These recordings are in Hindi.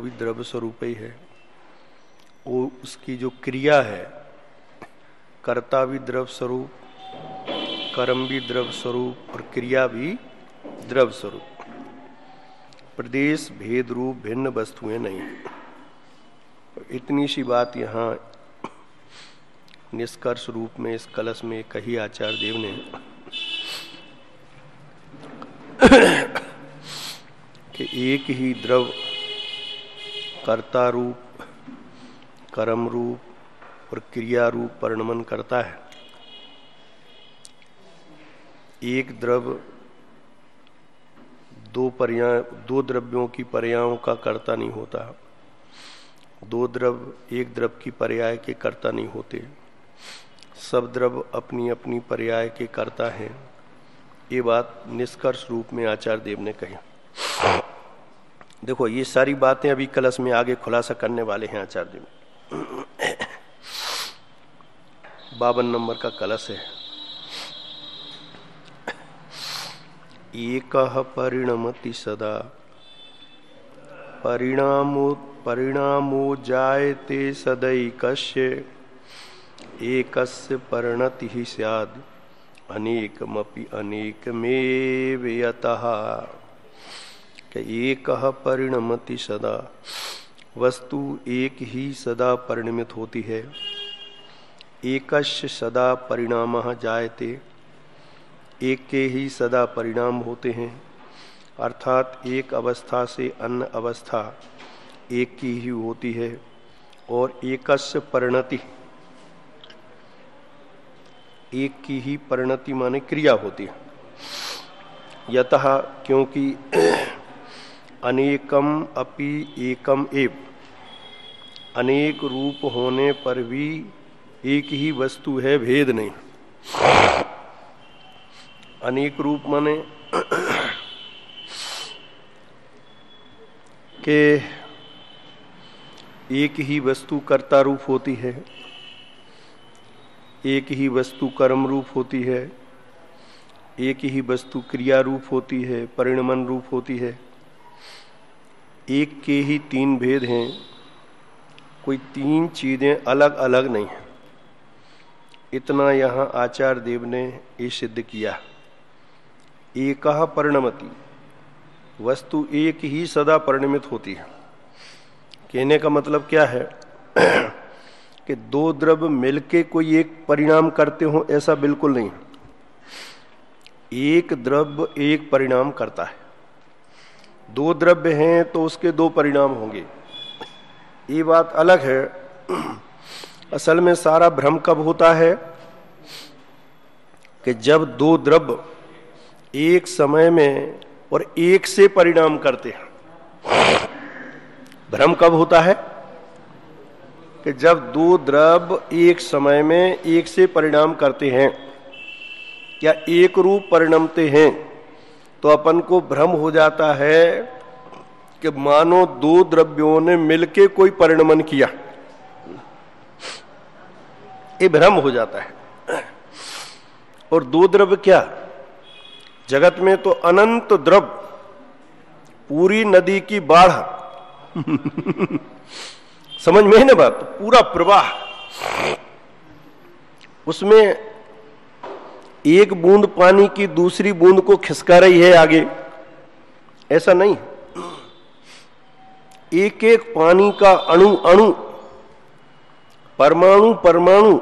भी द्रव्य स्वरूप ही है। वो उसकी जो क्रिया है, कर्ता भी द्रव स्वरूप, कर्म भी द्रव स्वरूप और क्रिया भी द्रव स्वरूप। प्रदेश भेद रूप भिन्न वस्तुएँ नहीं। इतनी सी बात यहाँ निष्कर्ष रूप में, इस कलश में कही आचार्य देव ने। कि एक ही द्रव कर्ता रूप कर्म रूप और क्रिया रूप परिणमन करता है। एक द्रव दो पर्याय दो द्रव्यों की पर्यायों का कर्ता नहीं होता। दो द्रव एक द्रव की पर्याय के कर्ता नहीं होते। सब द्रव अपनी अपनी पर्याय के कर्ता हैं। ये बात निष्कर्ष रूप में आचार्य देव ने कही। देखो, ये सारी बातें अभी कलश में आगे खुलासा करने वाले हैं आचार्य बावन नंबर का कलश है। एक परिणमति सदा। परिणामो परिणामो जायते सदैकस्य। एकस्य परिणति ही सैद अनेकमपि अनेकमेव यतः। एक परिणमति सदा। वस्तु एक ही सदा परिणमित होती है। एकस्य सदा परिणाम जायते। एक के ही सदा परिणाम होते हैं। अर्थात एक अवस्था से अन्य अवस्था एक की ही होती है और एकस्य परिणति। एक की ही परिणति माने क्रिया होती है। यतः क्योंकि अनेकम अपि एकम एव। अनेक रूप होने पर भी एक ही वस्तु है, भेद नहीं। अनेक रूप माने के एक ही वस्तु कर्ता रूप होती है, एक ही वस्तु कर्म रूप होती है, एक ही वस्तु क्रिया रूप होती है, परिणमन रूप होती है। एक के ही तीन भेद हैं। कोई तीन चीज़ें अलग अलग नहीं है। इतना यहाँ आचार्य देव ने ये सिद्ध किया। एक परिणमति। वस्तु एक ही सदा परिणमित होती है। कहने का मतलब क्या है? कि दो द्रव्य मिलके कोई एक परिणाम करते हो ऐसा बिल्कुल नहीं एक द्रव्य एक परिणाम करता है। दो द्रव्य हैं तो उसके दो परिणाम होंगे। ये बात अलग है। असल में सारा भ्रम कब होता है कि जब दो द्रव्य एक समय में और एक से परिणाम करते हैं। भ्रम कब होता है कि जब दो द्रव्य एक समय में एक से परिणाम करते हैं? क्या एक रूप परिणमते हैं? तो अपन को भ्रम हो जाता है कि मानो दो द्रव्यों ने मिलके कोई परिणमन किया। ये भ्रम हो जाता है। और दो द्रव्य क्या? जगत में तो अनंत द्रव पूरी नदी की बाढ़। समझ में है ना बात? पूरा प्रवाह। उसमें एक बूंद पानी की दूसरी बूंद को खिसका रही है आगे। ऐसा नहीं। एक एक पानी का अणु अणु परमाणु परमाणु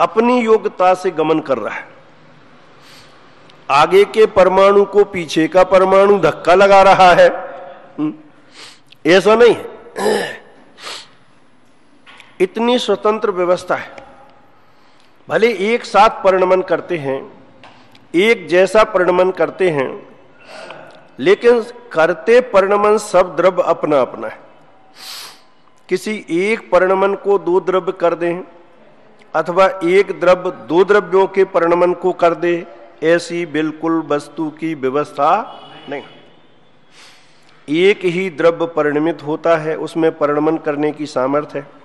अपनी योग्यता से गमन कर रहा है। आगे के परमाणु को पीछे का परमाणु धक्का लगा रहा है। हम्म, ऐसा नहीं। इतनी स्वतंत्र व्यवस्था है। भले एक साथ परिणमन करते हैं, एक जैसा परिणमन करते हैं, लेकिन करते परिणमन सब द्रव्य अपना अपना है। किसी एक परिणमन को दो द्रव्य कर दें, अथवा एक द्रव्य दो द्रव्यों के परिणमन को कर दे, ऐसी बिल्कुल वस्तु की व्यवस्था नहीं। एक ही द्रव्य परिणमित होता है, उसमें परिणमन करने की सामर्थ्य है।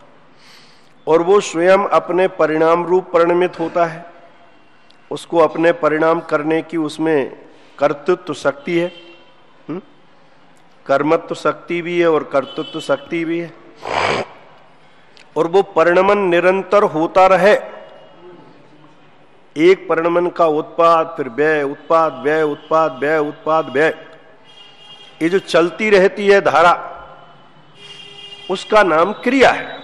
और वो स्वयं अपने परिणाम रूप परिणमित होता है। उसको अपने परिणाम करने की उसमें कर्तृत्व शक्ति है। हुँ? कर्मत्व शक्ति भी है और कर्तृत्व शक्ति भी है। और वो परिणमन निरंतर होता रहे। एक परिणमन का उत्पाद, फिर व्यय, उत्पाद व्यय उत्पाद व्यय उत्पाद, व्यय। ये जो चलती रहती है धारा, उसका नाम क्रिया है।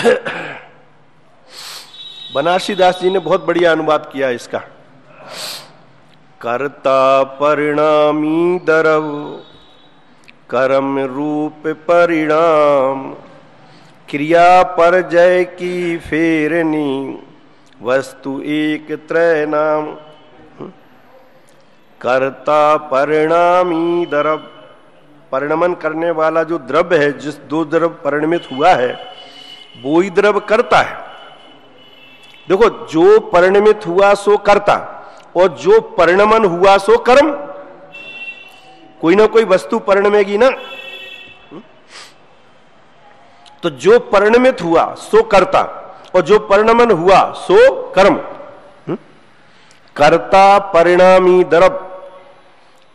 बनारसी दास जी ने बहुत बढ़िया अनुवाद किया इसका। कर्ता परिणामी दरव, कर्म रूप परिणाम, क्रिया पर जय की फेरनी वस्तु एक त्रय नाम। कर्ता परिणामी द्रव, परिणमन करने वाला जो द्रव्य है, जिस दो द्रव्य परिणमित हुआ है वो ही द्रव्य करता है। देखो, जो परिणमित हुआ सो करता, और जो परिणमन हुआ सो कर्म। कोई ना कोई वस्तु परिणमेगी ना। तो जो परिणमित हुआ सो करता, और जो परिणमन हुआ सो कर्म। कर्ता परिणामी द्रव,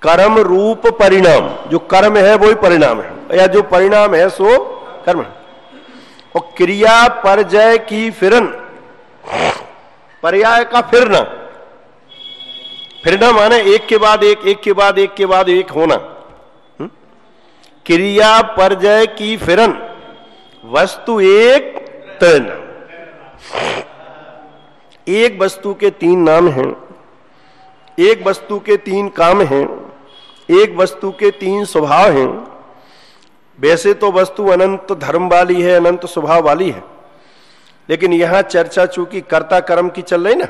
कर्म रूप परिणाम। जो कर्म है, वही परिणाम है। या जो परिणाम है, सो कर्म। और क्रिया परजय की फिरन। पर्याय का फिरना। फिरना माने एक के बाद एक एक के बाद एक के बाद एक होना? क्रिया परजय की फिरन। वस्तु एक, तन। एक वस्तु के तीन नाम हैं। एक वस्तु के तीन काम हैं। एक वस्तु के तीन स्वभाव हैं। वैसे तो वस्तु अनंत धर्म वाली है, अनंत स्वभाव वाली है लेकिन यहाँ चर्चा चूँकि कर्ता कर्म की चल रही ना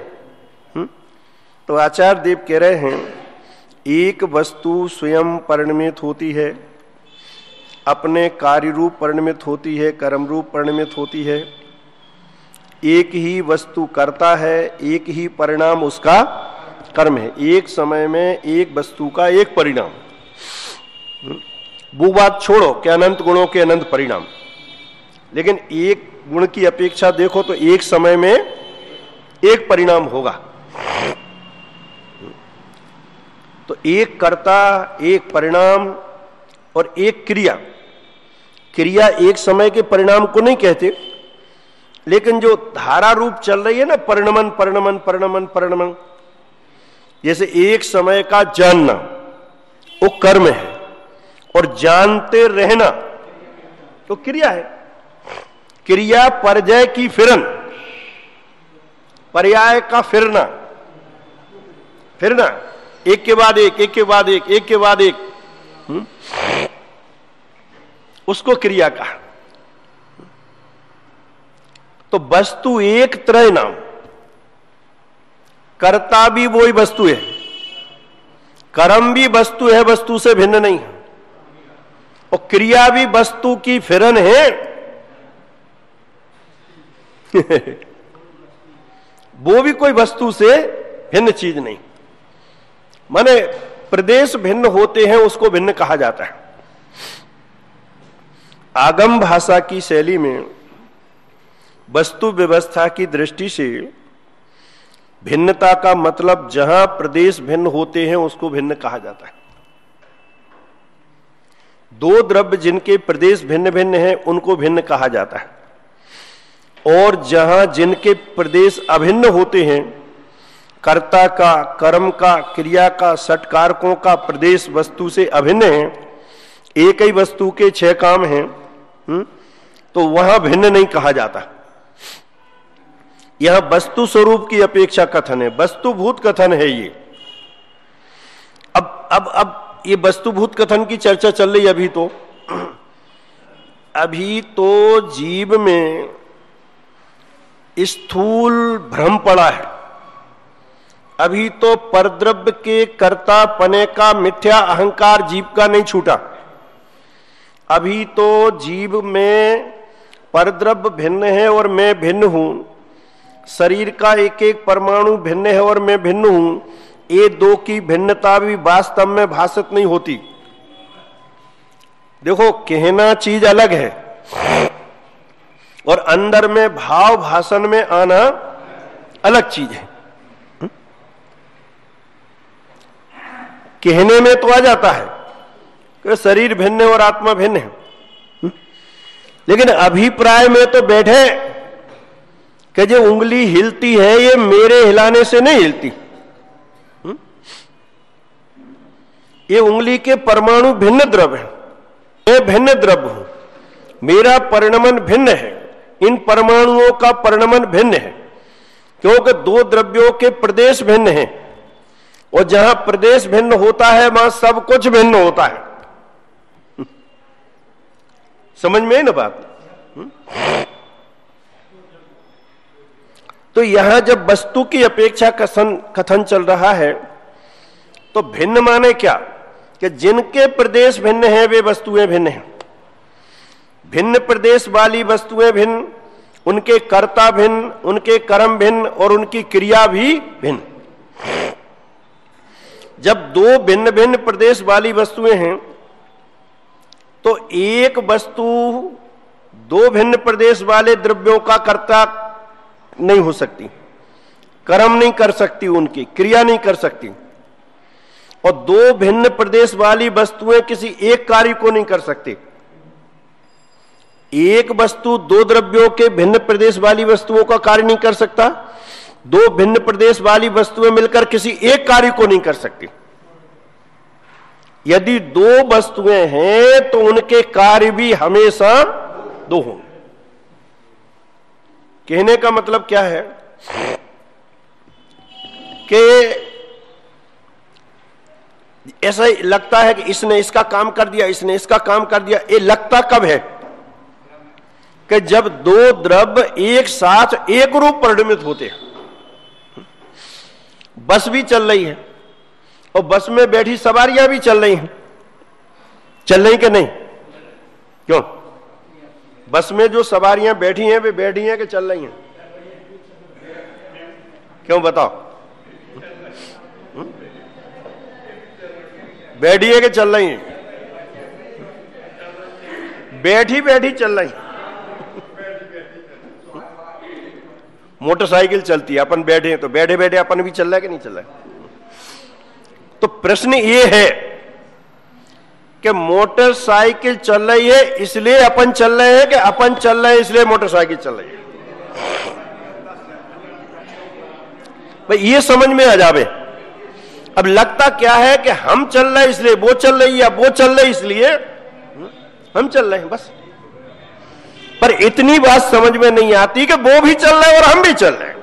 हुँ? तो आचार्य देव कह रहे हैं, एक वस्तु स्वयं परिणमित होती है, अपने कार्य रूप परिणमित होती है कर्म रूप परिणमित होती है एक ही वस्तु करता है, एक ही परिणाम उसका कर्म है एक समय में एक वस्तु का एक परिणाम हम्म? वो बात छोड़ो, कि अनंत गुणों के अनंत परिणाम। लेकिन एक गुण की अपेक्षा देखो तो एक समय में एक परिणाम होगा। तो एक कर्ता, एक परिणाम और एक क्रिया। क्रिया एक समय के परिणाम को नहीं कहते, लेकिन जो धारा रूप चल रही है ना, परिणमन परिणमन परिणमन परिणमन, जैसे एक समय का जानना, वो कर्म है। और जानते रहना। तो क्रिया है। क्रिया परजय की फिरन। पर्याय का फिरना। फिरना। एक के बाद एक एक के बाद एक एक के बाद एक। हुँ? हम्म? उसको क्रिया का तो वस्तु एक त्रय नाम। कर्ता भी वही वस्तु है। कर्म भी वस्तु है, वस्तु से भिन्न नहीं और क्रिया भी वस्तु की फिरन है। वो भी कोई वस्तु से भिन्न चीज़ नहीं। माने प्रदेश भिन्न होते हैं, उसको भिन्न कहा जाता है। आगम भाषा की शैली में वस्तु व्यवस्था की दृष्टि से भिन्नता का मतलब जहाँ प्रदेश भिन्न होते हैं, उसको भिन्न कहा जाता है। दो द्रव्य जिनके प्रदेश भिन्न भिन्न हैं उनको भिन्न कहा जाता है। और जहाँ जिनके प्रदेश अभिन्न होते हैं कर्ता का कर्म का क्रिया का सटकारकों का प्रदेश वस्तु से अभिन्न है एक ही वस्तु के छह काम हैं हम्म, तो वहाँ भिन्न नहीं कहा जाता। यह वस्तु स्वरूप की अपेक्षा कथन है वस्तुभूत कथन है ये। अब अब अब ये वस्तुभूत कथन की चर्चा चल रही अभी तो। अभी तो जीव में स्थूल भ्रम पड़ा है। अभी तो परद्रव्य के कर्ता पने का मिथ्या अहंकार जीव का नहीं छूटा। अभी तो जीव में परद्रव्य भिन्न है और मैं भिन्न हूँ। शरीर का एक एक परमाणु भिन्न है और मैं भिन्न हूँ। ये दो की भिन्नता भी वास्तव में भाषित नहीं होती। देखो, कहना चीज़ अलग है। और अंदर में भाव भाषण में आना अलग चीज़ है। कहने में तो आ जाता है कि शरीर भिन्न और आत्मा भिन्न है? लेकिन अभिप्राय में तो बैठे कि जो उंगली हिलती है, ये मेरे हिलाने से नहीं हिलती हम्म? ये उंगली के परमाणु भिन्न द्रव है। मैं भिन्न द्रव हूँ। मेरा परिणमन भिन्न है। इन परमाणुओं का परिणमन भिन्न है। क्योंकि दो द्रव्यों के प्रदेश भिन्न हैं। और जहाँ प्रदेश भिन्न होता है, वहाँ सब कुछ भिन्न होता है। समझ में ना बात? तो यहाँ जब वस्तु की अपेक्षा कथन कथन चल रहा है तो भिन्न माने क्या? कि जिनके प्रदेश भिन्न हैं, वे वस्तुएँ भिन्न हैं। भिन्न प्रदेश वाली वस्तुएँ भिन्न, उनके कर्ता भिन्न, उनके कर्म भिन्न, और उनकी क्रिया भी भिन्न। जब दो भिन्न भिन्न प्रदेश वाली वस्तुएँ हैं तो एक वस्तु दो भिन्न प्रदेश वाले द्रव्यों का कर्ता नहीं हो सकती। कर्म नहीं कर सकती उनकी, क्रिया नहीं कर सकती। और दो भिन्न प्रदेश वाली वस्तुएँ किसी एक कार्य को नहीं कर सकती। एक वस्तु दो द्रव्यों के भिन्न प्रदेश वाली वस्तुओं का कार्य नहीं कर सकता, दो भिन्न प्रदेश वाली वस्तुएँ मिलकर किसी एक कार्य को नहीं कर सकती। यदि दो वस्तुएँ हैं तो उनके कार्य भी हमेशा दो होंगे कहने का मतलब क्या है? कि ऐसा ही लगता है कि इसने इसका काम कर दिया, इसने इसका काम कर दिया। ये लगता कब है? कि जब दो द्रव्य एक साथ एक रूप परिणमित होते हैं। बस भी चल रही है और बस में बैठी सवारियाँ भी चल रही हैं। चल रही कि नहीं? क्यों? बस में जो सवारियाँ बैठी हैं, वे बैठी हैं कि चल रही हैं? क्यों बताओ? बैठी है कि चल रही है? बैठी बैठी, चल रही। मोटरसाइकिल चलती है, अपन बैठे हैं तो बैठे बैठे अपन भी चल रहा है कि नहीं चल रहा? है तो प्रश्न ये है कि मोटरसाइकिल चल रही है, इसलिए अपन चल रहे हैं कि अपन चल रहे हैं, इसलिए मोटरसाइकिल चल रही है? भाई, ये समझ में आ जावे। अब लगता क्या है कि हम चल रहे इसलिए वो चल रही है वो चल रही इसलिए हम चल रहे हैं बस। पर इतनी बात समझ में नहीं आती कि वो भी चल रहे हैं और हम भी चल रहे हैं।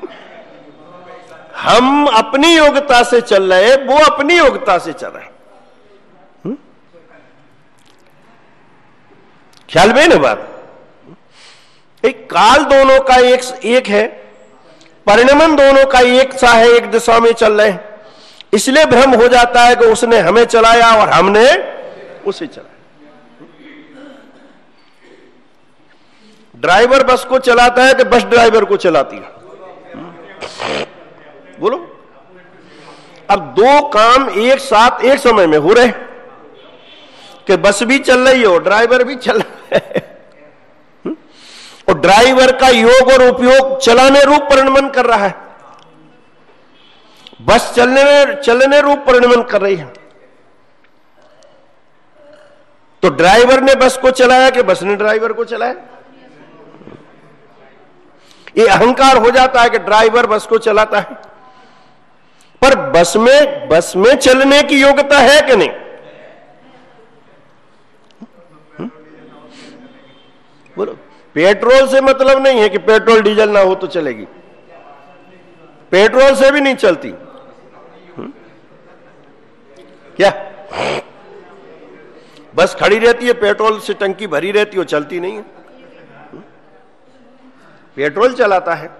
हम अपनी योग्यता से चल रहे हैं, वो अपनी योग्यता से चल रहे हम्म? ख्याल में ना बात? एक काल दोनों का एक एक है। परिणमन दोनों का एक सा है एक दिशा में चल रहे हैं। इसलिए भ्रम हो जाता है कि उसने हमें चलाया और हमने उसे चलाया। ड्राइवर बस को चलाता है कि बस ड्राइवर को चलाती है? बोलो। अब दो काम एक साथ एक समय में हो रहे कि बस भी चल रही हो ड्राइवर भी चल रहा है? और ड्राइवर का योग और उपयोग चलाने रूप परिणमन कर रहा है। बस चलने में, चलने रूप परिणमन कर रही है। तो ड्राइवर ने बस को चलाया कि बस ने ड्राइवर को चलाया? ये अहंकार हो जाता है कि ड्राइवर बस को चलाता है। पर बस में बस में चलने की योग्यता है कि नहीं? बोलो। पेट्रोल से मतलब नहीं है कि पेट्रोल डीजल ना हो तो चलेगी। पेट्रोल से भी नहीं चलती। हुँ? क्या? बस खड़ी रहती है, पेट्रोल से टंकी भरी रहती है चलती नहीं है? पेट्रोल चलाता है।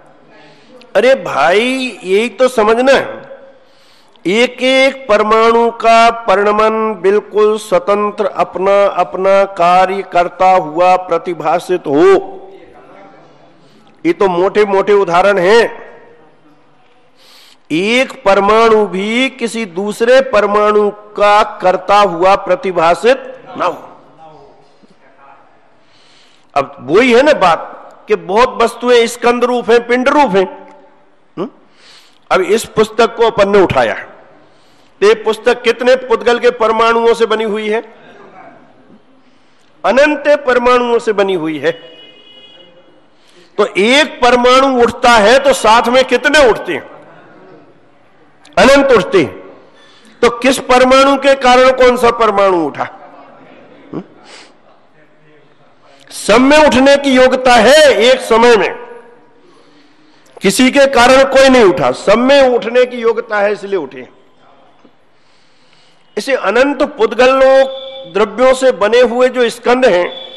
अरे भाई, यही तो समझना है। एक एक परमाणु का परिणमन बिल्कुल स्वतंत्र अपना अपना कार्य करता हुआ प्रतिभाषित हो। ये तो मोटे मोटे उदाहरण हैं। एक परमाणु भी किसी दूसरे परमाणु का करता हुआ प्रतिभाषित ना हो। अब वही है ना बात कि बहुत वस्तुएँ स्कंद रूप है, पिंड रूप है। हम्म? अब इस पुस्तक को अपन ने उठाया ते पुस्तक कितने पुद्गल के परमाणुओं से बनी हुई है? अनंत परमाणुओं से बनी हुई है। तो एक परमाणु उठता है तो साथ में कितने उठते हैं? अनंत उठते हैं। तो किस परमाणु के कारण कौन सा परमाणु उठा? सब में उठने की योग्यता है एक समय में। किसी के कारण कोई नहीं उठा। सब में उठने की योग्यता है इसलिए उठे। इसे अनंत पुद्गलों द्रव्यों से बने हुए जो स्कंद हैं,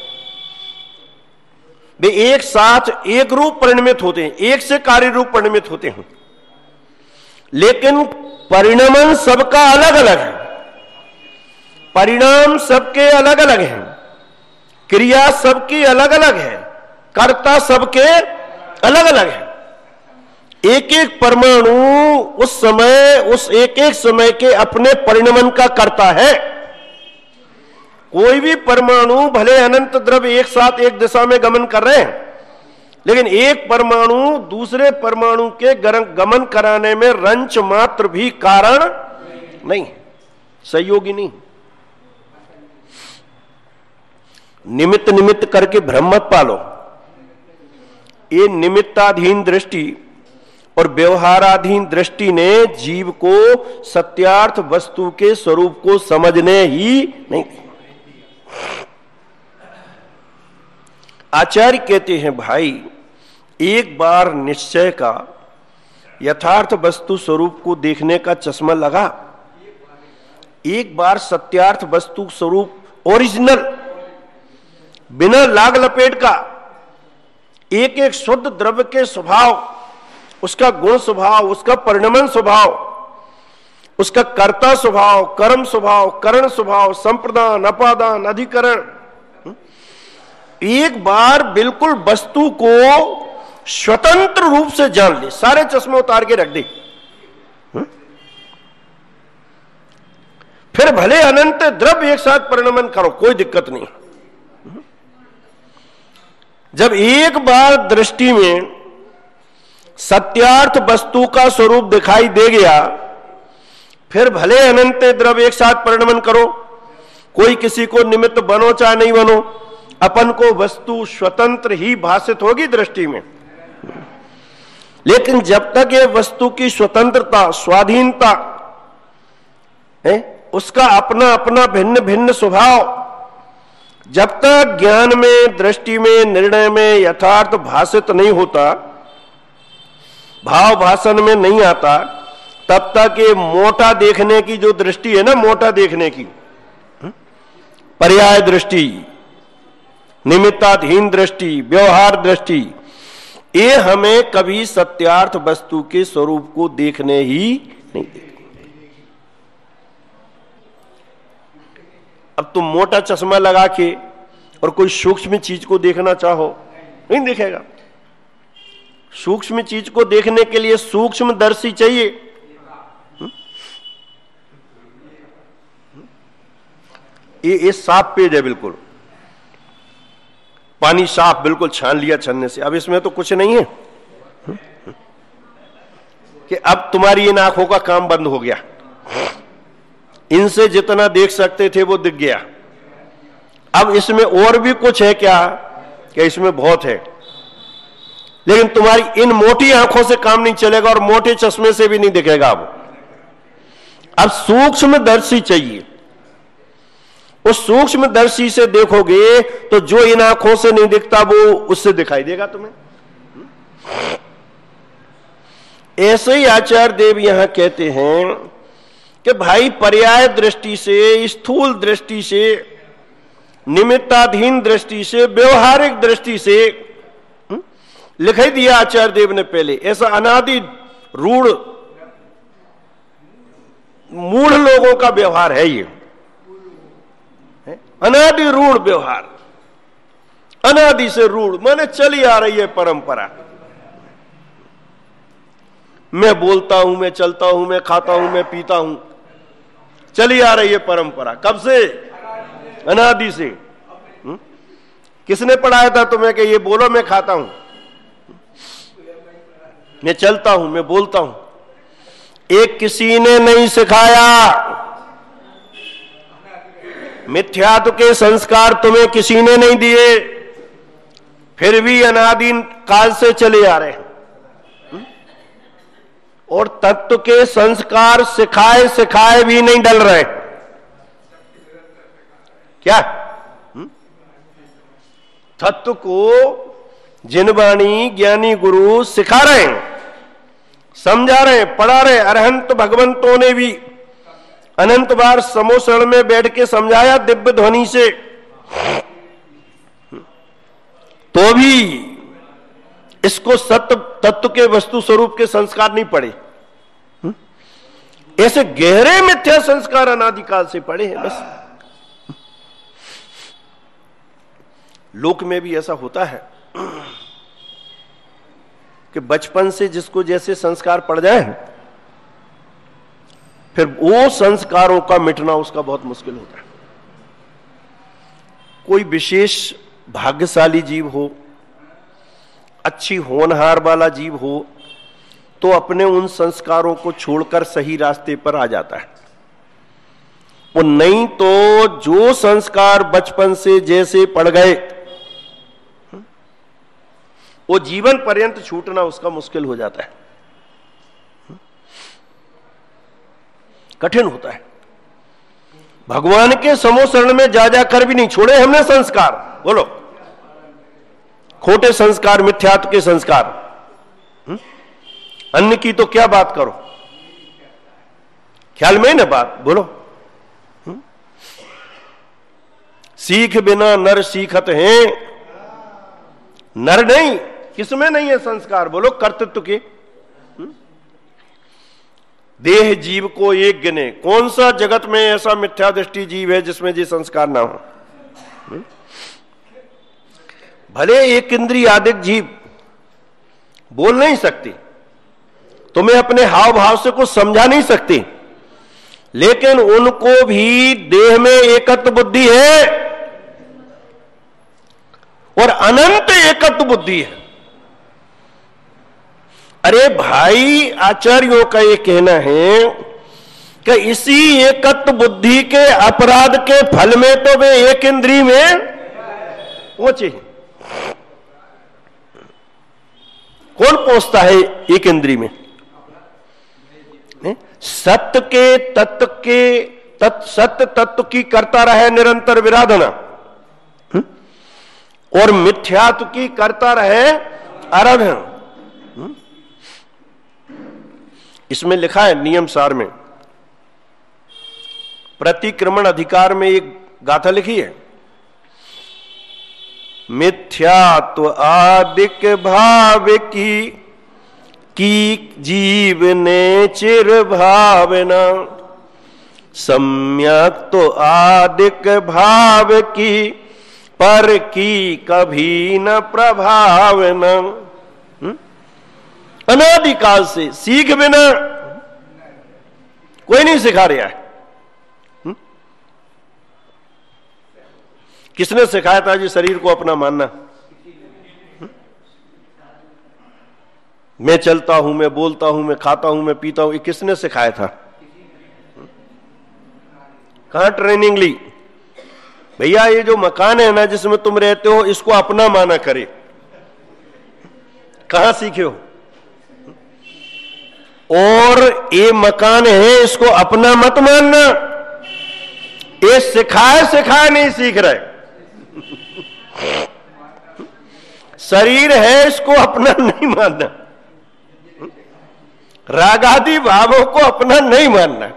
वे एक साथ एक रूप परिणमित होते हैं, एक से कार्य रूप परिणमित होते हैं। लेकिन परिणमन सबका अलग अलग है। परिणाम सबके अलग अलग हैं। क्रिया सबकी अलग अलग है। कर्ता सबके अलग अलग है। एक एक परमाणु उस समय, उस एक एक समय के अपने परिणमन का करता है। कोई भी परमाणु भले अनंत द्रव्य एक साथ एक दिशा में गमन कर रहे हैं, लेकिन एक परमाणु दूसरे परमाणु के गमन कराने में रंच मात्र भी कारण नहीं, सहयोगी नहीं। निमित्त निमित्त करके भ्रम मत पालो। ये निमित्ताधीन दृष्टि और व्यवहाराधीन दृष्टि ने जीव को सत्यार्थ वस्तु के स्वरूप को समझने ही नहीं आचार्य कहते हैं, भाई, एक बार निश्चय का यथार्थ वस्तु स्वरूप को देखने का चश्मा लगा। एक बार सत्यार्थ वस्तु स्वरूप ओरिजिनल, बिना लाग लपेट का एक एक शुद्ध द्रव्य के स्वभाव उसका गुण स्वभाव, उसका परिणमन स्वभाव, उसका कर्ता स्वभाव, कर्म स्वभाव, करण स्वभाव, संप्रदान, अपादान, अधिकरण एक बार बिल्कुल वस्तु को स्वतंत्र रूप से जान ले, सारे चश्मे उतार के रख दे फिर भले अनंत द्रव्य एक साथ परिणमन करो, कोई दिक्कत नहीं जब एक बार दृष्टि में सत्यार्थ वस्तु का स्वरूप दिखाई दे गया, फिर भले अनंत द्रव्य एक साथ परिणमन करो, कोई किसी को निमित्त बनो चाहे नहीं बनो, अपन को वस्तु स्वतंत्र ही भाषित होगी दृष्टि में। लेकिन जब तक ये वस्तु की स्वतंत्रता, स्वाधीनता, है, उसका अपना अपना भिन्न भिन्न स्वभाव, जब तक ज्ञान में, दृष्टि में, निर्णय में यथार्थ भाषित नहीं होता भाव भाषण में नहीं आता तब तक ये मोटा देखने की जो दृष्टि है ना मोटा देखने की हम्म, पर्याय दृष्टि निमित्ताधीन दृष्टि व्यवहार दृष्टि ये हमें कभी सत्यार्थ वस्तु के स्वरूप को देखने ही नहीं देते। अब तुम मोटा चश्मा लगा के और कोई सूक्ष्म चीज़ को देखना चाहो नहीं देखेगा। सूक्ष्म चीज़ को देखने के लिए सूक्ष्म दर्शी चाहिए ये ये साफ़ पेज है बिल्कुल। पानी साफ़ बिल्कुल छान लिया छनने से। अब इसमें तो कुछ नहीं है। कि अब तुम्हारी इन आँखों का काम बंद हो गया। इनसे जितना देख सकते थे वो दिख गया। अब इसमें और भी कुछ है क्या? कि इसमें बहुत है? लेकिन तुम्हारी इन मोटी आँखों से काम नहीं चलेगा और मोटे चश्मे से भी नहीं दिखेगा अब अब सूक्ष्म दर्शी चाहिए। उस सूक्ष्म दर्शी से देखोगे तो जो इन आँखों से नहीं दिखता वो उससे दिखाई देगा तुम्हें। ऐसे ही आचार्य देव यहाँ कहते हैं कि भाई पर्याय दृष्टि से स्थूल दृष्टि से निमित्ताधीन दृष्टि से व्यवहारिक दृष्टि से हम्म, लिख ही दिया आचार्य देव ने पहले, ऐसा अनादि रूढ़ मूढ़ लोगों का व्यवहार है ये। अनादि रूढ़ व्यवहार। अनादि से रूढ़, माने चली आ रही है परंपरा। मैं बोलता हूँ, मैं चलता हूँ, मैं खाता हूँ, मैं पीता हूँ। चली आ रही है परंपरा। कब से? अनादि से। हुँ? हम्म? किसने पढ़ाया था तुम्हें कि ये बोलो, मैं खाता हूँ? मैं चलता हूँ, मैं बोलता हूँ। एक किसी ने नहीं सिखाया। मिथ्यात्व के संस्कार तुम्हें किसी ने नहीं दिए। फिर भी अनादि काल से चले आ रहे हैं। और तत्व के संस्कार सिखाए सिखाए भी नहीं डल रहे। क्या? तत्व को जिनवाणी ज्ञानी गुरु सिखा रहे हैं समझा रहे, पढ़ा रहे, अरहंत भगवंतों ने भी। अनंत बार समोसण में बैठ के समझाया दिव्य ध्वनि से। तो भी इसको सत्य, तत्व के वस्तु स्वरूप के संस्कार नहीं पड़े। हम्म? ऐसे गहरे मिथ्या संस्कार अनादिकाल से पड़े हैं, बस। लोक में भी ऐसा होता है। कि बचपन से जिसको जैसे संस्कार पड़ जाए, फिर वो संस्कारों का मिटना उसका बहुत मुश्किल होता है। कोई विशेष भाग्यशाली जीव हो, अच्छी होनहार वाला जीव हो तो अपने उन संस्कारों को छोड़कर सही रास्ते पर आ जाता है। वो नहीं तो जो संस्कार बचपन से जैसे पड़ गए वो जीवन पर्यंत छूटना उसका मुश्किल हो जाता है। कठिन होता है। भगवान के समोशरण में जा जाकर भी नहीं छोड़े हमने संस्कार। बोलो। खोटे संस्कार, मिथ्यात्व के संस्कार। हुँ? अन्य की तो क्या बात करो? ख्याल में ही ना बात? बोलो। हुँ? सीख बिना नर सीखत हैं। नर नहीं किसमें नहीं है संस्कार? बोलो, कर्तृत्व के। देह जीव को एक गिने। कौन सा जगत में ऐसा मिथ्या दृष्टि जीव है जिसमें जी संस्कार ना हो? हुँ? भले एक इंद्रिय आदिक जीव बोल नहीं सकती, तुम्हें अपने हाव भाव से कुछ समझा नहीं सकती, लेकिन उनको भी देह में एकत्व बुद्धि है और अनंत एकत्व बुद्धि है। अरे भाई, आचार्यों का ये कहना है कि इसी एकत्व बुद्धि के अपराध के फल में तो वे एक इंद्री में पहुँचे कौन पहुँचता है एक इंद्री में सत्य के तत्व के तत्, सत्य तत्व की करता रहे निरंतर विराधना हम्म? और मिथ्यात्व की करता रहे आराधना हम्म? इसमें लिखा है नियम सार में। प्रतिक्रमण अधिकार में एक गाथा लिखी है। मिथ्यात्व आदिक भाव की की जीव ने चिर भावना। सम्यक तो आदिक भाव की, पर की कभी न प्रभावना? अनादिकाल से, सीख बिना कोई नहीं सिखा रहा है। किसने सिखाया था जी शरीर को अपना मानना? मैं चलता हूँ, मैं बोलता हूँ, मैं खाता हूँ, मैं पीता हूँ, ये किसने सिखाया था? कहा ट्रेनिंग ली? भैया, ये जो मकान है ना, जिसमें तुम रहते हो, इसको अपना माना करे। कहा सीखे हो? और ये मकान है, इसको अपना मत मानना। ये सिखाए सिखाए नहीं सीख रहे। शरीर है, इसको अपना नहीं मानना। रागादि भावों को अपना नहीं मानना।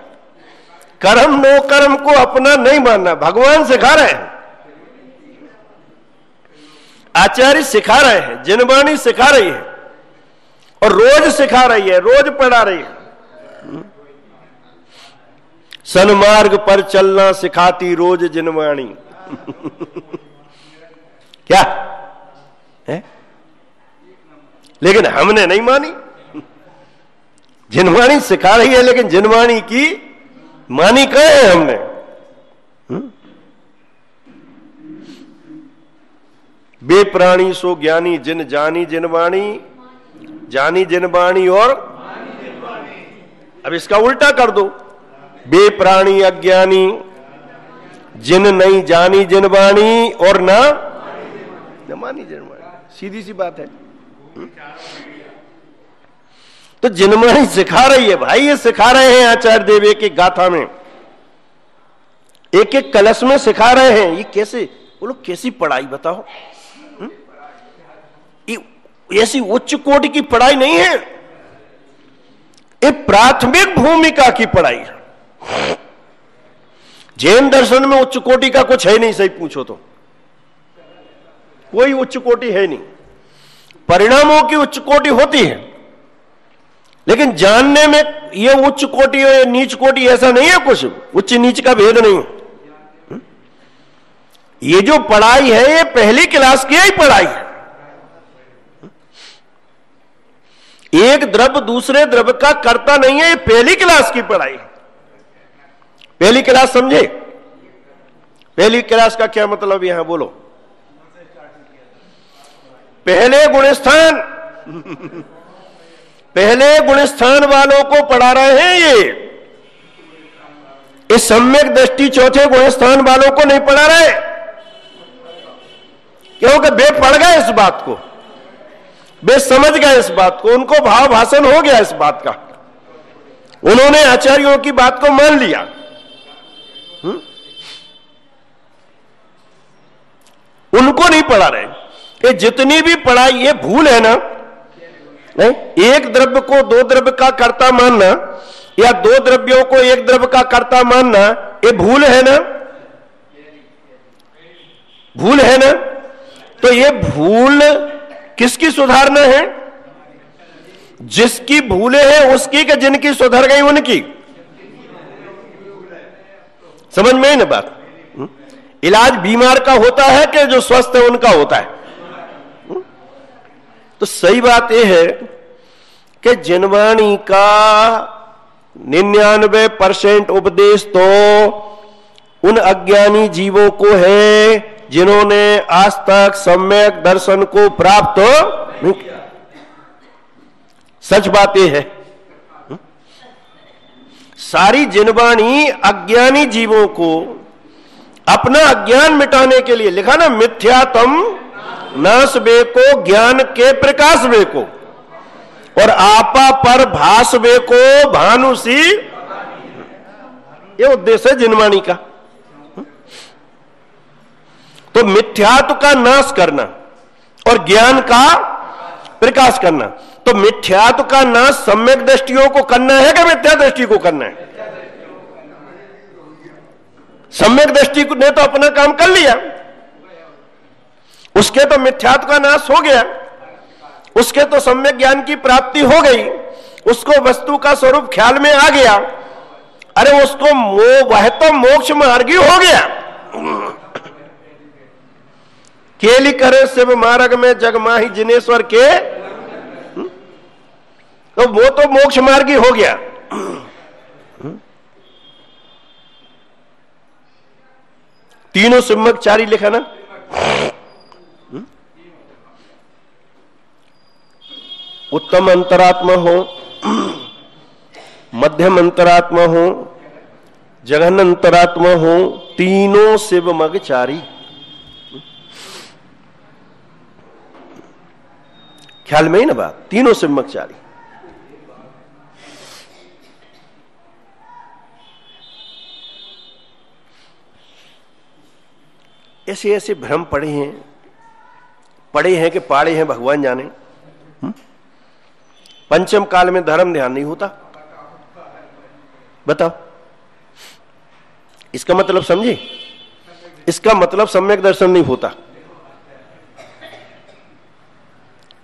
कर्म नो कर्म को अपना नहीं मानना। भगवान सिखा रहे हैं। आचार्य सिखा रहे हैं जिनवाणी सिखा रही है। और रोज सिखा रही है, रोज पढ़ा रही है। सनमार्ग पर चलना सिखाती रोज जिनवाणी। क्या? है? लेकिन हमने नहीं मानी। जिनवाणी सिखा रही है, लेकिन जिनवाणी की मानी कहे है हमने? हम्म? बेप्राणी सो ज्ञानी, जिन जानी जिनवाणी। जानी जिनवाणी और अब इसका उल्टा कर दो। बेप्राणी अज्ञानी, जिन नहीं जानी जिन वाणी और ना न मानी जिन वाणी सीधी सी बात है। तो जिनवाणी सिखा रही है भाई, ये सिखा रहे हैं आचार्य देव एक एक गाथा में। एक एक कलश में सिखा रहे हैं। ये कैसे? बोलो कैसी पढ़ाई बताओ। ऐसी उच्च कोटि की पढ़ाई नहीं है। ये प्राथमिक भूमिका की पढ़ाई है। जैन दर्शन में उच्च कोटि का कुछ है नहीं, सही पूछो तो। कोई उच्च कोटि है नहीं। परिणामों की उच्च कोटि होती है। लेकिन जानने में यह उच्च कोटि और नीच कोटि ऐसा नहीं है कुछ। उच्च नीच का भेद नहीं है। ये जो पढ़ाई है, ये पहली क्लास की ही पढ़ाई है। एक द्रव्य दूसरे द्रव्य का करता नहीं है, ये पहली क्लास की पढ़ाई पहली क्लास समझे? पहली क्लास का क्या मतलब यहाँ बोलो? पहले गुणस्थान। पहले गुणस्थान वालों को पढ़ा रहे हैं ये। इस सम्यक दृष्टि चौथे गुणस्थान वालों को नहीं पढ़ा रहे। क्योंकि वे पढ़ गए इस बात को। वे समझ गए इस बात को, उनको भाव भाषण हो गया इस बात का। उन्होंने आचार्यों की बात को मान लिया। हुँ? उनको नहीं पढ़ा रहे। कि जितनी भी पढ़ाई, ये भूल है ना? नहीं, एक द्रव्य को दो द्रव्य का कर्ता मानना या दो द्रव्यों को एक द्रव्य का कर्ता मानना, ये भूल है ना? भूल है ना? तो ये भूल किसकी सुधारना है जिसकी भूले हैं, उसकी कि जिनकी सुधर गई, उनकी समझ में ही ना बात हम्म? इलाज बीमार का होता है कि जो स्वस्थ है, उनका होता है हम्म? तो सही बात यह है कि जिनवाणी का निन्यानवे परसेंट उपदेश तो उन अज्ञानी जीवों को है जिन्होंने आज तक सम्यक दर्शन को प्राप्त नहीं किया। सच बात यह है। सारी जिनवाणी अज्ञानी जीवों को अपना अज्ञान मिटाने के लिए लिखा ना, मिथ्यातम नाश बे को ज्ञान के प्रकाश बे को और आपा पर भाष बे को भानुसी। ये उद्देश्य है जिनवाणी का। तो मिथ्यात्व का नाश करना और ज्ञान का प्रकाश करना। तो मिथ्यात्व का नाश सम्यक दृष्टियों को करना है कि मिथ्या दृष्टि को करना है? सम्यक दृष्टि ने तो अपना काम कर लिया। उसके तो मिथ्यात्व का नाश हो गया। उसके तो सम्यक ज्ञान की प्राप्ति हो गई। उसको वस्तु का स्वरूप ख्याल में आ गया। अरे उसको वह तो मोक्ष मार्गी हो गया। केली करे शिव मार्ग में जगमाही जिनेश्वर के। तो वो तो मोक्ष मार्गी हो गया। तीनों सिमक चारी लिखा ना। उत्तम अंतरात्मा हो, मध्यम अंतरात्मा हो जघन अंतरात्मा हो, तीनों शिव मग चारी ख्याल में ही ना बात? तीनों चारी। ऐसे ऐसे भ्रम पड़े हैं पड़े हैं कि पाड़े हैं भगवान जाने। हुँ? पंचम काल में धर्म ध्यान नहीं होता। बताओ। इसका मतलब समझे? इसका मतलब सम्यक दर्शन नहीं होता।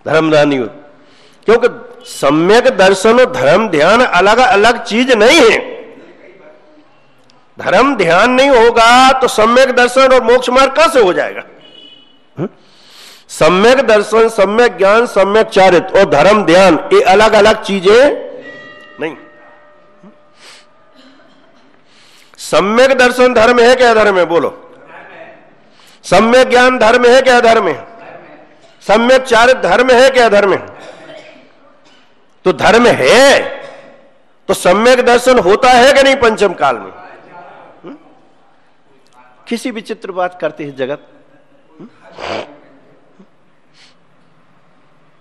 धर्म ध्यान नहीं क्योंकि सम्यक दर्शन और धर्म ध्यान अलग अलग चीज़ नहीं है। धर्म ध्यान नहीं होगा तो सम्यक दर्शन और मोक्ष मार्ग कैसे हो जाएगा? हम्म? सम्यक दर्शन, सम्यक ज्ञान, सम्यक चारित्र और धर्म ध्यान, ये अलग अलग चीज़ें नहीं। सम्यक दर्शन धर्म है क्या धर्म है? बोलो। सम्यक ज्ञान धर्म है क्या धर्म है? सम्यक चारित्र धर्म है क्या धर्म है? तो धर्म है तो सम्यक दर्शन होता है कि नहीं पंचम काल में? किसी विचित्र बात करते हैं जगत।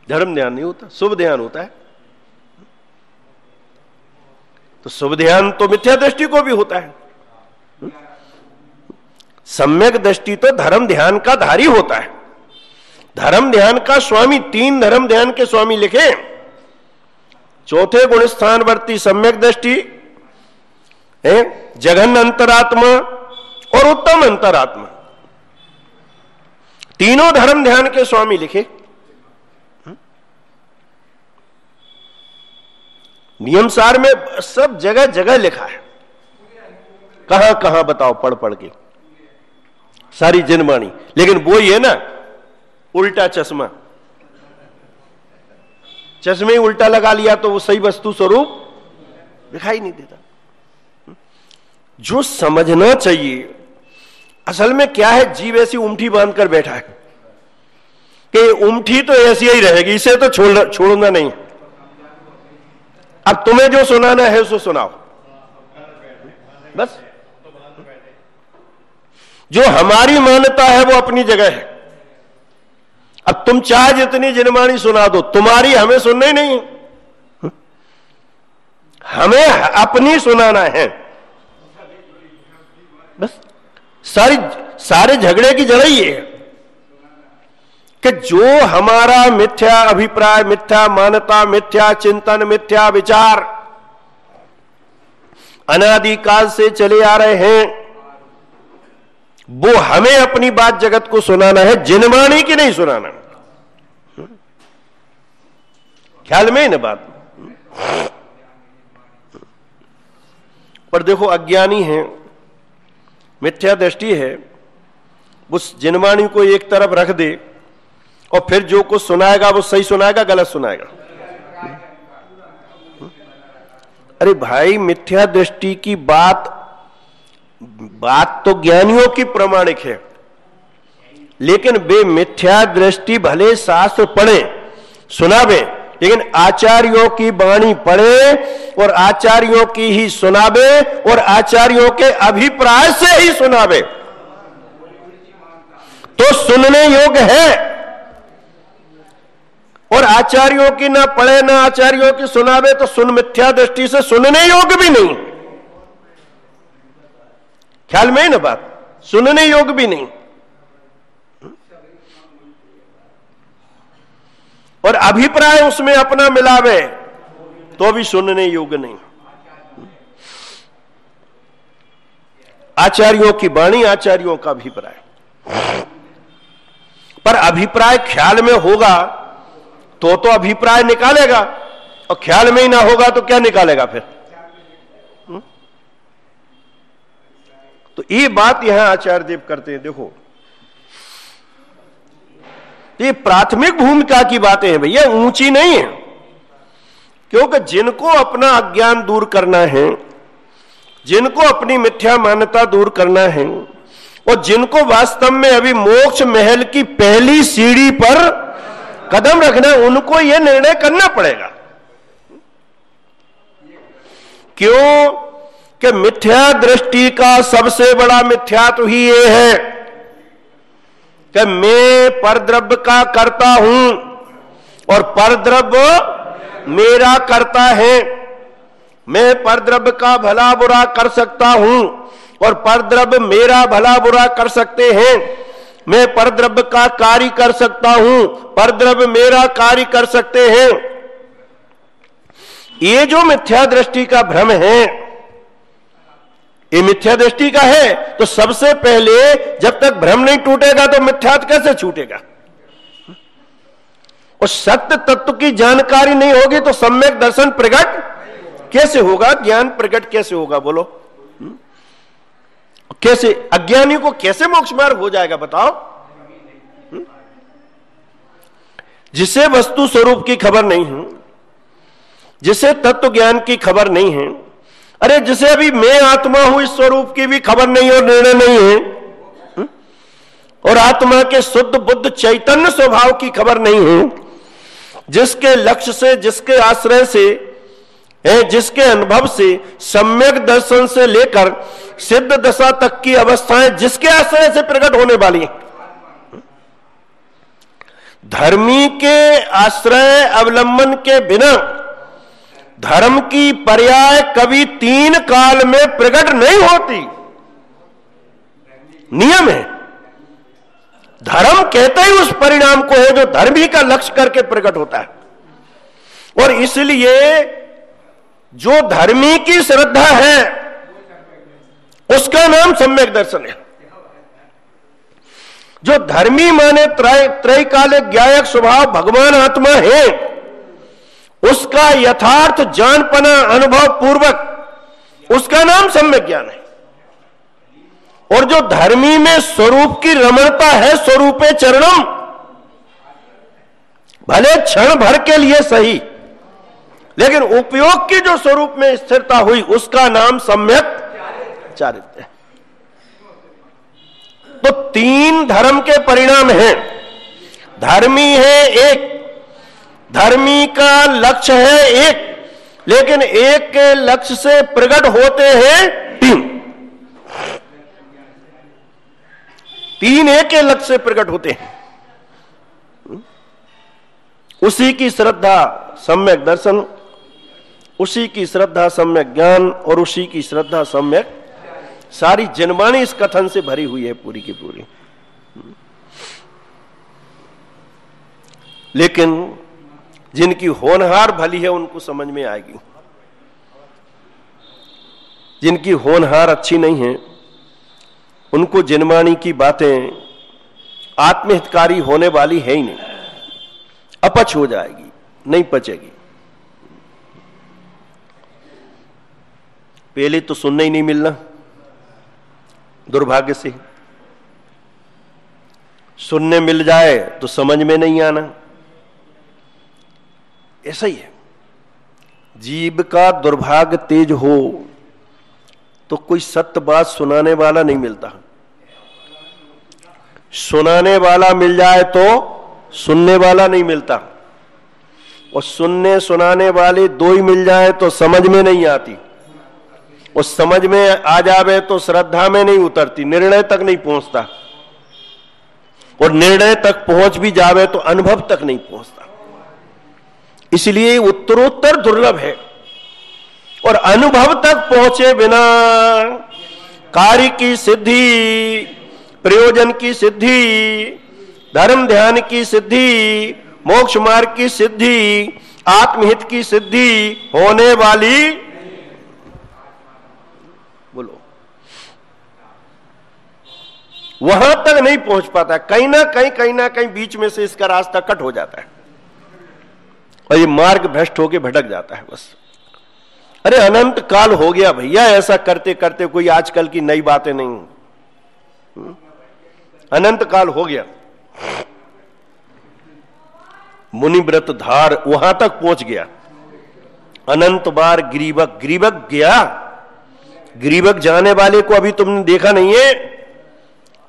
धर्म ध्यान नहीं होता, शुभ ध्यान होता है। तो शुभ ध्यान तो मिथ्या दृष्टि को भी होता है? सम्यक दृष्टि तो धर्म ध्यान का धारी होता है। धर्म ध्यान का स्वामी, तीन धर्म ध्यान के स्वामी लिखे। चौथे गुण स्थान वर्ती सम्यक दृष्टि जघन अंतरात्मा और उत्तम अंतरात्मा। तीनों धर्म ध्यान के स्वामी लिखे। नियम सार में सब जगह जगह लिखा है। कहाँ कहाँ बताओ, पढ़ पढ़ के। सारी जनवाणी लेकिन वो ही है ना उल्टा चश्मा। चश्मे उल्टा लगा लिया तो वो सही वस्तु स्वरूप दिखाई नहीं देता। जो समझना चाहिए, असल में क्या है, जीव ऐसी उमठी बाँध कर बैठा है। कि उमठी तो ऐसी ही रहेगी, इसे तो छोड़ छोड़ना नहीं। अब तुम्हें जो सुनाना है उसको सुनाओ। बस। जो हमारी मान्यता है, वो अपनी जगह है। अब तुम चाहे जितनी जिनमानी सुना दो, तुम्हारी हमें सुनना ही नहीं। हमें अपनी सुनाना है। बस, सारी, सारे झगड़े की जड़ ही है कि जो हमारा मिथ्या अभिप्राय, मिथ्या मान्यता मिथ्या चिंतन, मिथ्या विचार अनादिकाल से चले आ रहे हैं वो हमें अपनी बात जगत को सुनाना है, जिनवाणी की नहीं सुनाना। ख्याल में ही ना बात? पर देखो, अज्ञानी है मिथ्या दृष्टि है, उस जिनवाणी को एक तरफ़ रख दे, और फिर जो कुछ सुनाएगा, वो सही सुनाएगा, गलत सुनाएगा। अरे भाई मिथ्या दृष्टि की बात बात तो ज्ञानियों की प्रमाणिक है, लेकिन वे मिथ्या दृष्टि भले शास्त्र पढ़े, सुनावे, लेकिन आचार्यों की वाणी पढ़े और आचार्यों की ही सुनावे और आचार्यों के अभिप्राय से ही सुनावे। तो सुनने योग्य है। और आचार्यों की ना पढ़े ना आचार्यों की सुनावे तो सुन मिथ्या दृष्टि से सुनने योग्य भी नहीं। ख्याल में ही ना बात? सुनने योग्य भी नहीं। और अभिप्राय उसमें अपना मिलावे तो भी सुनने योग्य नहीं। आचार्यों की वाणी, आचार्यों का अभिप्राय। पर अभिप्राय ख्याल में होगा तो तो अभिप्राय निकालेगा, और ख्याल में ही ना होगा तो क्या निकालेगा फिर? तो ये बात यहाँ आचार्य देव करते हैं, देखो। ये प्राथमिक भूमिका की बातें हैं, भैया, ऊँची नहीं है। क्योंकि जिनको अपना अज्ञान दूर करना है, जिनको अपनी मिथ्या मान्यता दूर करना है, और जिनको वास्तव में अभी मोक्ष महल की पहली सीढ़ी पर कदम रखना है, उनको यह निर्णय करना पड़ेगा। क्यों? कि मिथ्या दृष्टि का सबसे बड़ा मिथ्या तो ही ये है कि मैं परद्रव्य का करता हूँ और परद्रव्य मेरा करता है। मैं परद्रव्य का भला बुरा कर सकता हूँ और परद्रव्य मेरा भला बुरा कर सकते हैं। मैं परद्रव्य का कार्य कर सकता हूँ, परद्रव्य मेरा कार्य कर सकते हैं। ये जो मिथ्या दृष्टि का भ्रम है ये मिथ्या दृष्टि का है तो सबसे पहले जब तक भ्रम नहीं टूटेगा तो मिथ्या कैसे छूटेगा? और सत्य तत्व की जानकारी नहीं होगी तो सम्यक दर्शन प्रकट कैसे होगा? ज्ञान प्रकट कैसे होगा? बोलो। कैसे, अज्ञानी को कैसे मोक्ष मार्ग हो जाएगा, बताओ। हम्म? जिसे वस्तु स्वरूप की खबर नहीं है, जिसे तत्व ज्ञान की खबर नहीं है अरे जिसे अभी मैं आत्मा हूँ, इस स्वरूप की भी खबर नहीं और निर्णय नहीं है। हम्म? और आत्मा के शुद्ध बुद्ध चैतन्य स्वभाव की खबर नहीं है। जिसके लक्ष्य से, जिसके आश्रय से, है, जिसके अनुभव से, सम्यक दर्शन से लेकर सिद्ध दशा तक की अवस्थाएँ जिसके आश्रय से प्रकट होने वाली धर्मी के आश्रय अवलंबन के बिना धर्म की पर्याय कभी तीन काल में प्रकट नहीं होती। नियम है। धर्म कहते ही उस परिणाम को है जो धर्म ही का लक्ष्य करके प्रकट होता है। और इसलिए जो धर्मी की श्रद्धा है, उसका नाम सम्यक दर्शन है। जो धर्मी माने त्रय, त्रैकालिक ज्ञायक स्वभाव भगवान आत्मा है उसका यथार्थ जानपना अनुभव पूर्वक उसका नाम सम्यक ज्ञान है। और जो धर्मी में स्वरूप की रमणता है, स्वरूपे चरणम, भले क्षण भर के लिए सही, लेकिन उपयोग की जो स्वरूप में स्थिरता हुई, उसका नाम सम्यक चारित्य तो तीन धर्म के परिणाम हैं। धर्मी है एक धर्मी का लक्ष्य है एक, लेकिन एक के लक्ष्य से प्रकट होते हैं तीन। तीन एक के लक्ष्य से प्रकट होते हैं। उसी की श्रद्धा सम्यक दर्शन, उसी की श्रद्धा सम्यक ज्ञान, और उसी की श्रद्धा सम्यक सारी जनवाणी इस कथन से भरी हुई है पूरी की पूरी। लेकिन जिनकी होनहार भली है उनको समझ में आएगी। जिनकी होनहार अच्छी नहीं है, उनको जिनवाणी की बातें आत्महितकारी होने वाली है ही नहीं। अपच हो जाएगी, नहीं पचेगी। पहले तो सुनने ही नहीं मिलना, दुर्भाग्य से। सुनने मिल जाए तो समझ में नहीं आना। ऐसा ही है। जीव का दुर्भाग्य तेज हो तो कोई सत्य बात सुनाने वाला नहीं मिलता। सुनाने वाला मिल जाए तो सुनने वाला नहीं मिलता। और सुनने सुनाने वाले दो ही मिल जाए तो समझ में नहीं आती। और समझ में आ जावे तो श्रद्धा में नहीं उतरती, निर्णय तक नहीं पहुँचता। और निर्णय तक पहुँच भी जावे तो अनुभव तक नहीं पहुँचता। इसलिए उत्तरोत्तर दुर्लभ है। और अनुभव तक पहुँचे बिना, कार्य की सिद्धि, प्रयोजन की सिद्धि, धर्म ध्यान की सिद्धि, मोक्ष मार्ग की सिद्धि, आत्महित की सिद्धि होने वाली बोलो। वहाँ तक नहीं पहुँच पाता। कहीं ना कहीं कहीं ना कहीं बीच में से इसका रास्ता कट हो जाता है। और ये मार्ग भ्रष्ट होके भटक जाता है बस। अरे अनंत काल हो गया भैया, ऐसा करते करते कोई आजकल की नई बातें नहीं हम्म? अनंत काल हो गया। मुनिव्रत धार वहाँ तक पहुँच गया। अनंत बार ग्रीवक ग्रीवक गया। ग्रीवक जाने वाले को अभी तुमने देखा नहीं है।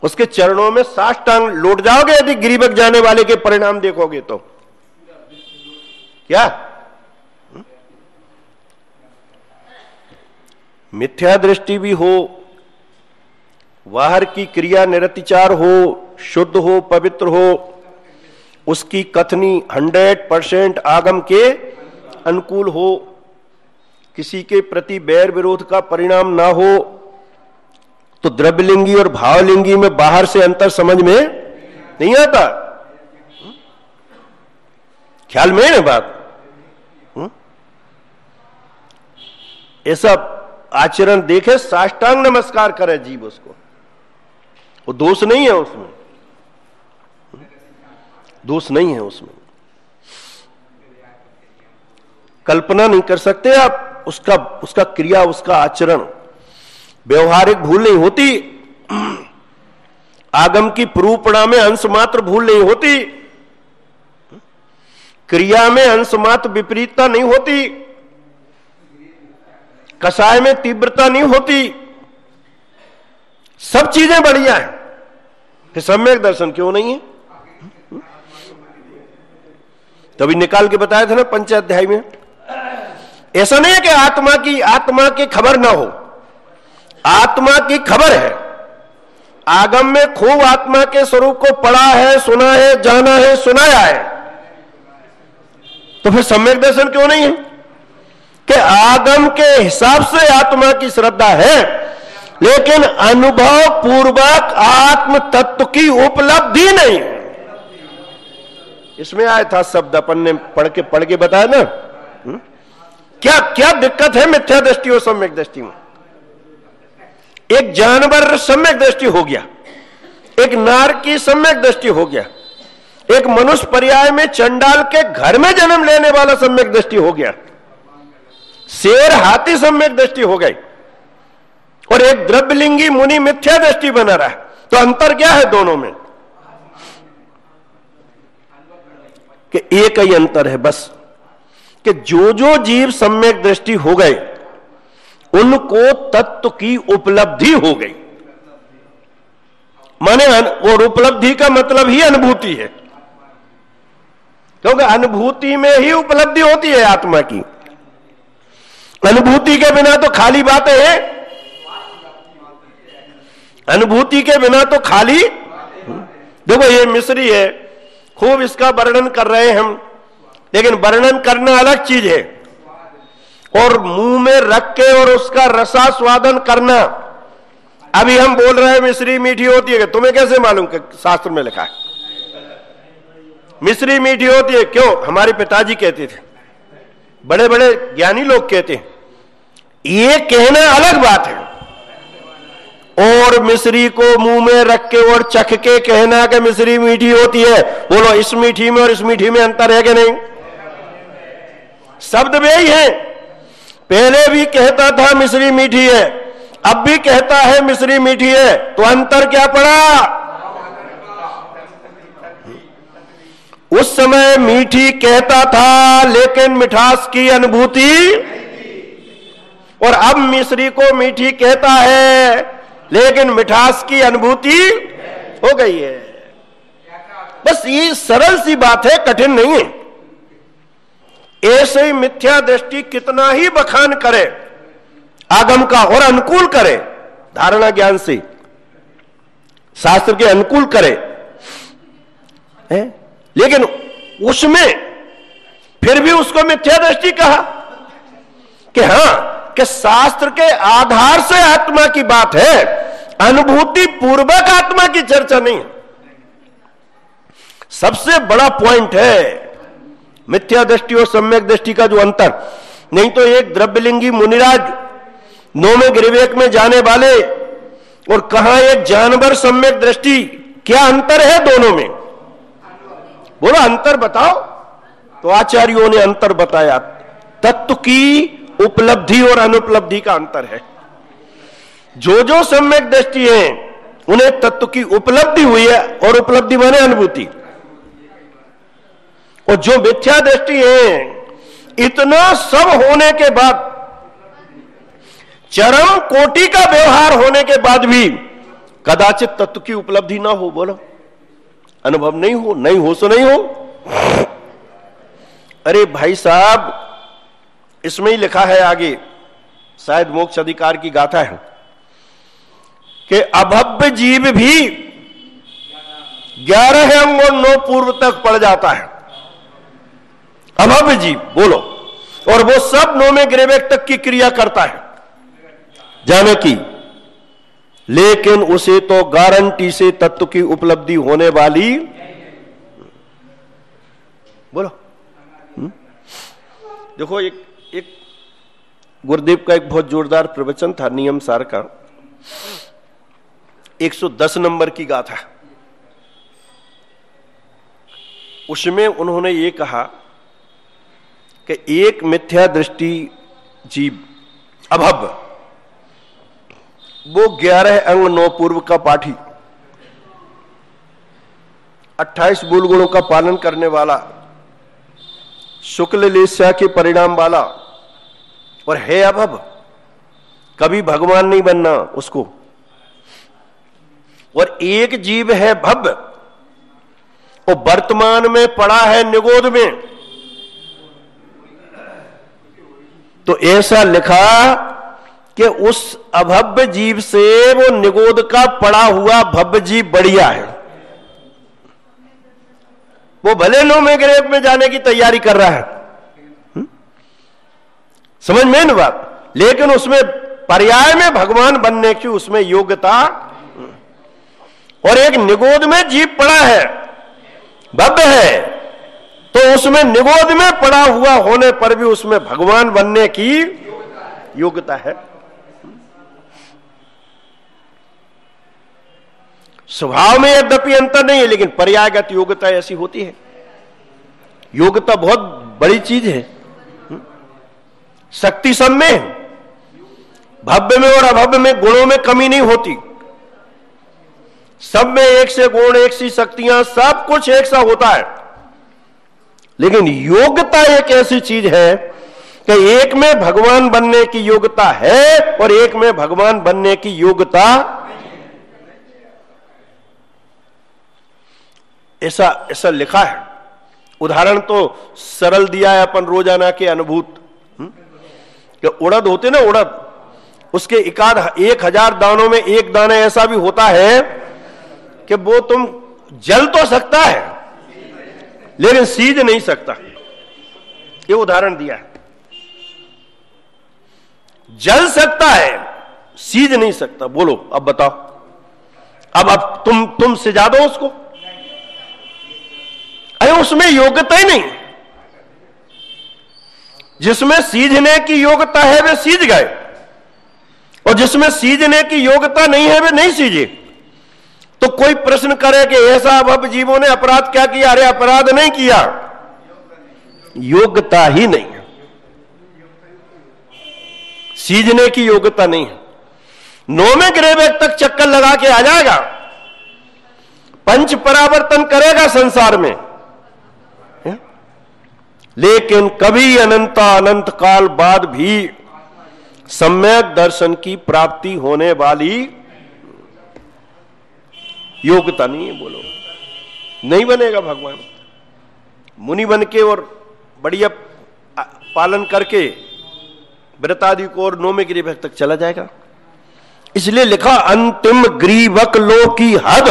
उसके चरणों में साष्टांग लौट जाओगे, यदि ग्रीवक जाने वाले के परिणाम देखोगे तो। क्या? हम्म? मिथ्या दृष्टि भी हो बाहर की क्रिया निरतिचार हो, शुद्ध हो, पवित्र हो, उसकी कथनी हंड्रेड परसेंट आगम के अनुकूल हो, किसी के प्रति बैर विरोध का परिणाम ना हो तो द्रव्यलिंगी और भावलिंगी में बाहर से अंतर समझ में नहीं आता। ख्याल में है बात? ऐसा आचरण देखे, साष्टांग नमस्कार करे जीव उसको। वो दोष नहीं है उसमें। दोष नहीं है उसमें। कल्पना नहीं कर सकते आप, उसका उसका क्रिया, उसका आचरण। व्यवहारिक भूल नहीं होती। आगम की प्रूपणा में अंश मात्र भूल नहीं होती। क्रिया में अंश मात्र विपरीतता नहीं होती। कसाय में तीव्रता नहीं होती। सब चीज़ें बढ़िया है। फिर सम्यक दर्शन क्यों नहीं है? तभी निकाल के बताया था ना पंचाध्याय में। ऐसा नहीं है कि आत्मा की आत्मा की खबर ना हो। आत्मा की खबर है। आगम में खूब आत्मा के स्वरूप को पढ़ा है, सुना है, जाना है, सुनाया है। तो फिर सम्यक दर्शन क्यों नहीं है? कि आगम के हिसाब से आत्मा की श्रद्धा है। लेकिन अनुभव पूर्वक आत्म तत्व की उपलब्धि नहीं इसमें आया था शब्द अपन ने पढ़ के पढ़ के बताया ना? हम्म? क्या क्या दिक्कत है मिथ्या दृष्टि और सम्यक दृष्टि में? एक जानवर सम्यक दृष्टि हो गया। एक नार की सम्यक दृष्टि हो गया। एक मनुष्य पर्याय में चंडाल के घर में जन्म लेने वाला सम्यक दृष्टि हो गया। शेर हाथी सम्यक दृष्टि हो गई। और एक द्रव्यलिंगी मुनि मिथ्या दृष्टि बना रहा है। तो अंतर क्या है दोनों में? कि एक ही अंतर है बस। कि जो जो जीव सम्यक दृष्टि हो गए, उनको तत्व की उपलब्धि हो गई। माने और उपलब्धि का मतलब ही अनुभूति है। क्योंकि अनुभूति में ही उपलब्धि होती है आत्मा की। अनुभूति के बिना तो खाली बातें हैं। अनुभूति के बिना तो खाली देखो ये मिश्री है, खूब इसका वर्णन कर रहे हैं हम, लेकिन वर्णन करना अलग चीज़ है। और मुँह में रख के और उसका रसा स्वादन करना, अभी हम बोल रहे हैं मिश्री मीठी होती है, तुम्हें कैसे मालूम कि शास्त्र में लिखा है? मिश्री मीठी होती है, क्यों? हमारे पिताजी कहते थे बड़े बड़े ज्ञानी लोग कहते हैं ये कहना अलग बात है। और मिश्री को मुँह में रख के और चख के कहना कि मिश्री मीठी होती है, बोलो, इस मीठी में और इस मीठी में अंतर है कि नहीं? शब्द वे ही है। पहले भी कहता था मिश्री मीठी है, अब भी कहता है मिश्री मीठी है तो अंतर क्या पड़ा? उस समय मीठी कहता था, लेकिन मिठास की अनुभूति और अब मिश्री को मीठी कहता है, लेकिन मिठास की अनुभूति हो गई है बस ये सरल सी बात है, कठिन नहीं है ऐसे ही मिथ्या दृष्टि कितना ही बखान करे, आगम का और अनुकूल करे, धारणा ज्ञान से, शास्त्र के अनुकूल करे, है? लेकिन उसमें फिर भी उसको मिथ्या दृष्टि कहा कि हाँ कि शास्त्र के आधार से आत्मा की बात है अनुभूति पूर्वक आत्मा की चर्चा नहीं है। सबसे बड़ा पॉइंट है मिथ्या दृष्टि और सम्यक दृष्टि का जो अंतर। नहीं तो एक द्रव्यलिंगी मुनिराज नौमे गिरिवेक में जाने वाले और कहा एक जानवर सम्यक दृष्टि, क्या अंतर है दोनों में? बोलो, अंतर बताओ। तो आचार्यों ने अंतर बताया। तत्व की उपलब्धि और अनुपलब्धि का अंतर है। जो जो सम्यक दृष्टि है, उन्हें तत्व की उपलब्धि हुई है और उपलब्धि माने अनुभूति। और जो मिथ्या दृष्टि है, इतना सब होने के बाद, चरम कोटि का व्यवहार होने के बाद भी, कदाचित तत्व की उपलब्धि ना हो, बोलो। अनुभव नहीं हो नहीं हो, सो नहीं हो। अरे भाई साहब इसमें ही लिखा है आगे, शायद मोक्ष अधिकार की गाथा है, कि अभव्य जीव भी ग्यारह अंगों नौ पूर्व तक पड़ जाता है। अभव्य जीव, बोलो। और वो सब नौ में ग्रेवेक तक की क्रिया करता है। जाने की, लेकिन उसे तो गारंटी से तत्व की उपलब्धि होने वाली बोलो। हुँ? देखो, एक गुरुदेव का एक बहुत जोरदार प्रवचन था, नियम सार का। 110 नंबर की गाथा उसमें उन्होंने ये कहा कि एक मिथ्या दृष्टि जीव अभव वो ग्यारह अंग नौ पूर्व का पाठी 28 मूल गुणों का पालन करने वाला, शुक्ल लेस्या के परिणाम वाला और है अभव कभी भगवान नहीं बनना उसको। और एक जीव है भव्य वो वर्तमान में पड़ा है निगोद में। तो ऐसा लिखा कि उस अभव्य जीव से वो निगोद का पड़ा हुआ भव्य जीव बढ़िया है। वो भले नो में ग्रेप में जाने की तैयारी कर रहा हुँ? समझ में ना बात? लेकिन उसमें पर्याय में भगवान बनने की उसमें योग्यता और एक निगोद में जीव पड़ा है, भव्य है तो उसमें निगोद में पड़ा हुआ होने पर भी उसमें भगवान बनने की योग्यता है। स्वभाव में यद्यपि अंतर नहीं है, लेकिन पर्यायगत योग्यता ऐसी होती है। योग्यता बहुत बड़ी चीज़ है। शक्ति सब में भव्य में और अभव्य में गुणों में कमी नहीं होती। सब में एक से गुण, एक सी शक्तियाँ, सब कुछ एक सा होता है। लेकिन योग्यता एक ऐसी चीज़ है कि एक में भगवान बनने की योग्यता है और एक में भगवान बनने की योग्यता ऐसा ऐसा लिखा है। उदाहरण तो सरल दिया है अपन रोज़ाना के अनुभूत? कि उड़द होते ना उड़द, उसके इकाद एक हज़ार दानों में एक दाना ऐसा भी होता है कि वो तुम जल तो सकता है, लेकिन सीज नहीं सकता। ये उदाहरण दिया है। जल सकता है, सीज नहीं सकता। बोलो, अब बताओ। अब अब तुम तुम सिजा दो उसको। अरे उसमें योग्यता ही नहीं। जिसमें सीझने की योग्यता है, वे सीझ गए। और जिसमें सीझने की योग्यता नहीं है, वे नहीं सीझे तो कोई प्रश्न करे कि ऐसा अब जीवों ने अपराध क्या किया? अरे, अपराध नहीं किया। योग्यता ही नहीं। है सीझने की योग्यता नहीं है। नौवे ग्रह तक चक्कर लगा के आ जाएगा। पंच परावर्तन करेगा संसार में। लेकिन कभी अनंता अनंत काल बाद भी सम्यक दर्शन की प्राप्ति होने वाली योग्यता नहीं है, बोलो। नहीं बनेगा भगवान। मुनि बन के और बढ़िया पालन करके व्रतादि को और नौमे ग्रीवक तक चला जाएगा। इसलिए लिखा, अंतिम ग्रीवक लो की हद।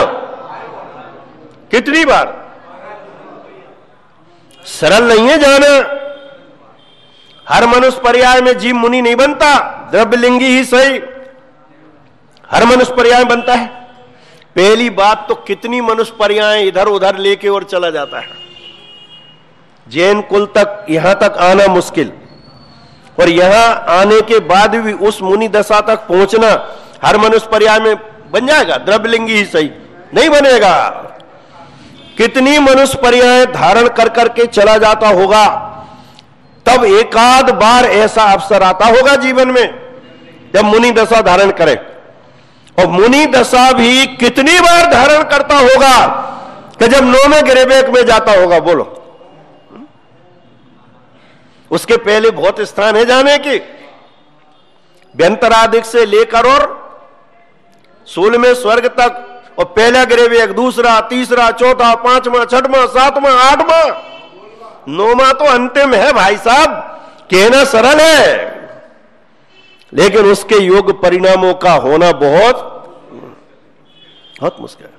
कितनी बार? सरल नहीं है जाना। हर मनुष्य पर्याय में जीव मुनि नहीं बनता, द्रव्यलिंगी ही सही। हर मनुष्य पर्याय बनता है। पहली बात तो कितनी मनुष्य पर्याय इधर उधर लेके और चला जाता है। जैन कुल तक, यहाँ तक आना मुश्किल। और यहाँ आने के बाद भी उस मुनि दशा तक पहुँचना हर मनुष्य पर्याय में बन जाएगा, द्रव्यलिंगी ही सही। नहीं बनेगा। कितनी मनुष्य पर्याय धारण कर करके चला जाता होगा, तब एकाध बार ऐसा अवसर आता होगा जीवन में, जब मुनि दशा धारण करे। और मुनि दशा भी कितनी बार धारण करता होगा कि जब नौवे गिरेबेक में जाता होगा, बोलो। उसके पहले बहुत स्थान है जाने की। व्यंतराधिक से लेकर और सोलहवें स्वर्ग तक और पहला ग्रेव एक, दूसरा, तीसरा, चौथा, पांचवा, छठवा, सातवा, आठवा। नौमा तो अंतिम है भाई साहब, कहना सरल है। लेकिन उसके योग परिणामों का होना बहुत बहुत मुश्किल है।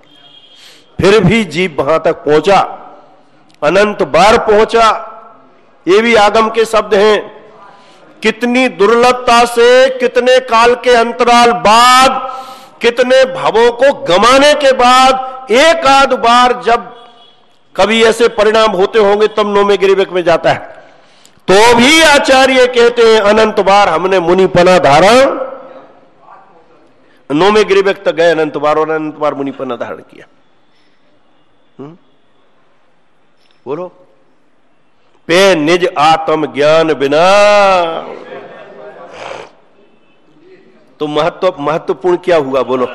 फिर भी जीव वहाँ तक पहुँचा, अनंत बार पहुँचा। ये भी आगम के शब्द हैं, कितनी दुर्लभता से, कितने काल के अंतराल बाद कितने भावों को गमाने के बाद एक आध बार जब कभी ऐसे परिणाम होते होंगे, तब नोमे गिरिवक में जाता है तो भी आचार्य कहते हैं, अनंत बार हमने मुनिपना धारण नौमे गिरिवक तक गए अनंत बार और अनंत बार मुनिपना धारण किया हुँ? हम्म? बोलो पे निज आत्म ज्ञान बिना तो महत्व महत्वपूर्ण क्या हुआ? बोलो।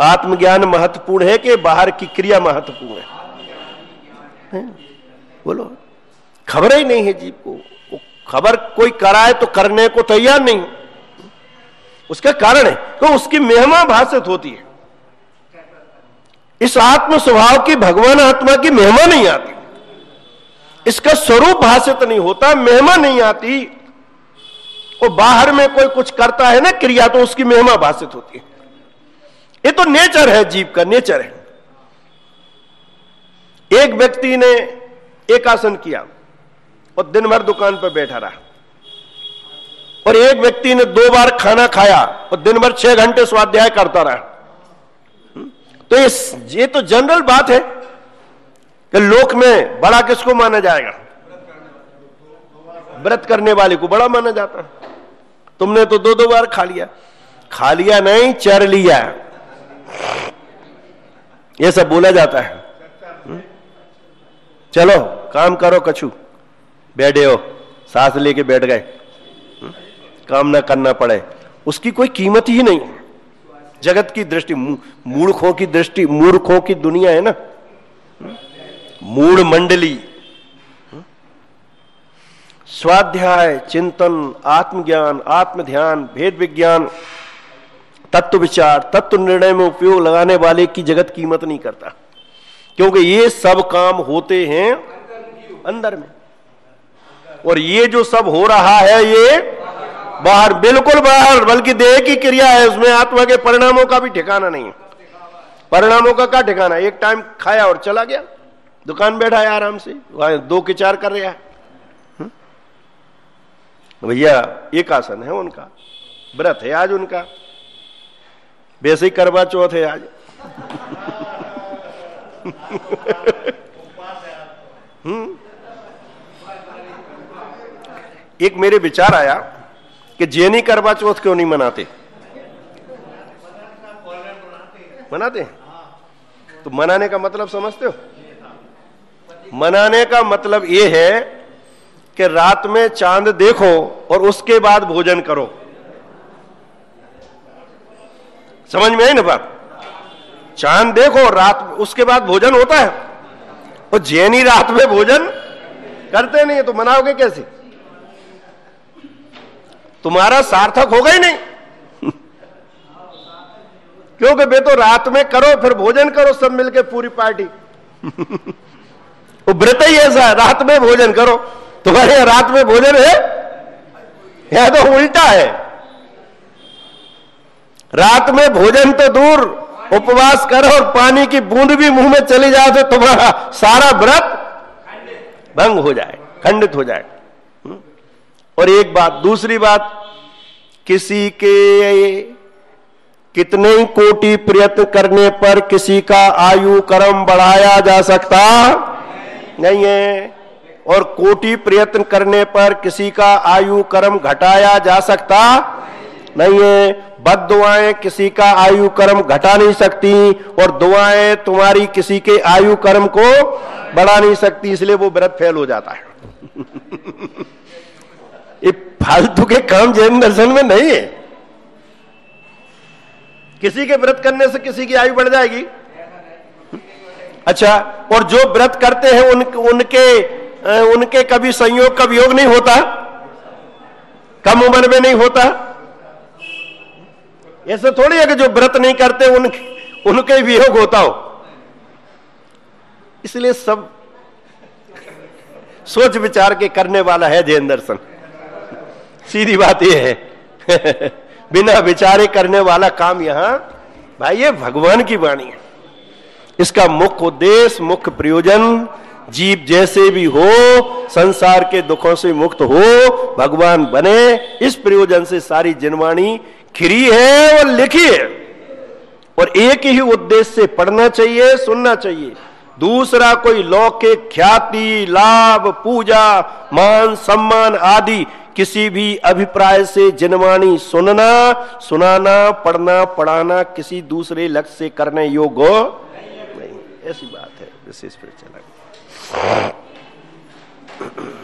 आत्मज्ञान महत्वपूर्ण है कि बाहर की क्रिया महत्वपूर्ण है, बोलो। खबर ही नहीं है जीव को। खबर कोई कराए तो करने को तैयार नहीं उसका कारण है तो उसकी मेहमा भाषित होती है। इस आत्म स्वभाव की भगवान आत्मा की मेहमा नहीं आती। इसका स्वरूप भाषित नहीं होता मेहमा नहीं आती। वो बाहर में कोई कुछ करता है ना, क्रिया तो उसकी महिमा भाषित होती है। ये तो नेचर है, जीव का नेचर है। एक व्यक्ति ने एक आसन किया और दिन भर दुकान पर बैठा रहा। और एक व्यक्ति ने दो बार खाना खाया और दिन भर छह घंटे स्वाध्याय करता रहा। तो इस, ये तो जनरल बात है कि लोक में बड़ा किसको माना जाएगा? व्रत करने वाले को बड़ा माना जाता है। तुमने तो दो दो बार खा लिया। खा लिया नहीं, चर लिया। ये सब बोला जाता है। चलो, काम करो कछु। बैठे हो, सांस लेके बैठ गए। काम ना करना पड़े। उसकी कोई कीमत ही नहीं है। जगत की दृष्टि मूर्खों की दृष्टि, मूर्खों की दुनिया है ना। मूड मंडली। स्वाध्याय, चिंतन, आत्मज्ञान आत्म ध्यान भेद विज्ञान, तत्व विचार, तत्व निर्णय में उपयोग लगाने वाले की जगत कीमत नहीं करता। क्योंकि ये सब काम होते हैं अंदर में। और ये जो सब हो रहा है, ये बाहर, बिल्कुल बाहर, बल्कि देह की क्रिया है, उसमें आत्मा के परिणामों का भी ठिकाना नहीं है। परिणामों का क्या ठिकाना? एक टाइम खाया और चला गया। दुकान बैठा है आराम से दो के चार कर रहा है? भैया, एक आसन है उनका, व्रत है आज उनका। वैसे ही करवा चौथ है आज। हम्म। एक मेरे विचार आया कि जैनी करवा चौथ क्यों नहीं मनाते? मनाते हैं? तो मनाने का मतलब समझते हो? मनाने का मतलब यह है कि रात में चाँद देखो और उसके बाद भोजन करो। समझ में आई ना बात? चाँद देखो, रात, उसके बाद भोजन होता है। और जैनी रात में भोजन करते नहीं है तो मनाओगे कैसे? तुम्हारा सार्थक होगा ही नहीं। क्योंकि बे तो रात में करो, फिर भोजन करो, सब मिलके पूरी पार्टी। व्रत ही ऐसा है, रात में भोजन करो। तुम्हारे रात में भोजन है? यह तो उल्टा है। रात में भोजन तो दूर, उपवास करो और पानी की बूंद भी मुँह में चली जाए तो तुम्हारा सारा व्रत भंग हो जाए, खंडित हो जाए। और एक बात, दूसरी बात, किसी के कितने कोटि प्रयत्न करने पर किसी का आयु कर्म बढ़ाया जा सकता नहीं है। और कोटि प्रयत्न करने पर किसी का आयु कर्म घटाया जा सकता नहीं है। बद दुआएँ किसी का आयु कर्म घटा नहीं सकती और दुआएँ तुम्हारी किसी के आयु कर्म को बढ़ा नहीं सकती इसलिए वो व्रत फेल हो जाता है। ये फालतू के काम जैन दर्शन में नहीं है। किसी के व्रत करने से किसी की आयु बढ़ जाएगी। अच्छा और जो व्रत करते हैं उन, उनके उनके कभी संयोग का वियोग नहीं होता। कम उम्र में नहीं होता। ऐसे थोड़ी है कि जो व्रत नहीं करते उन, उनके वियोग होता हो। इसलिए सब सोच विचार के करने वाला है जैन दर्शन सीधी बात यह है। बिना विचारे करने वाला काम यहाँ भाई ये भगवान की वाणी है। इसका मुख्य उद्देश्य मुख्य प्रयोजन जीव जैसे भी हो, संसार के दुखों से मुक्त हो, भगवान बने। इस प्रयोजन से सारी जनवाणी खिरी है और लिखी है। और एक ही उद्देश्य से पढ़ना चाहिए, सुनना चाहिए। दूसरा, कोई लौकिक ख्याति, लाभ, पूजा, मान, सम्मान आदि, किसी भी अभिप्राय से जनवाणी सुनना, सुनाना, पढ़ना, पढ़ाना, किसी दूसरे लक्ष्य से करने योग्य नहीं। ऐसी बात है, विशेष पर Thank you.